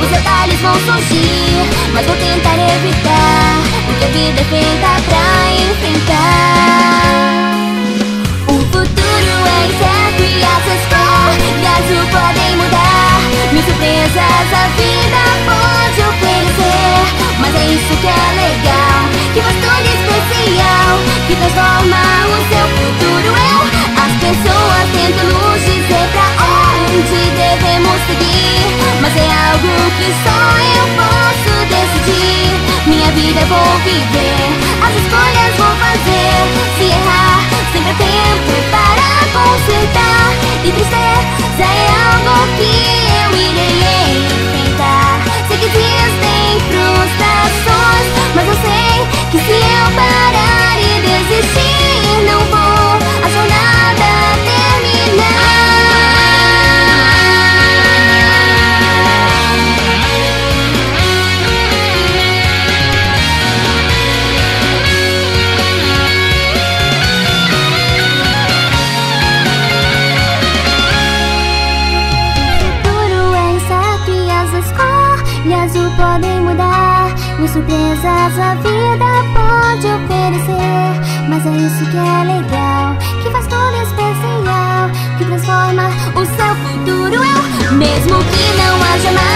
Os detalhes vão surgir, mas vou tentar evitar O que a vida é feita pra enfrentar. O futuro é incerto e as escolhas o podem mudar. Mil surpresas a vida pode oferecer Mas é isso que é legal. Mas é algo que só eu posso decidir. Minha vida vou viver. surpresas a vida pode oferecer. Mas é isso que é legal Que faz todo especial Que transforma o seu futuro. Eu Mesmo que não haja mais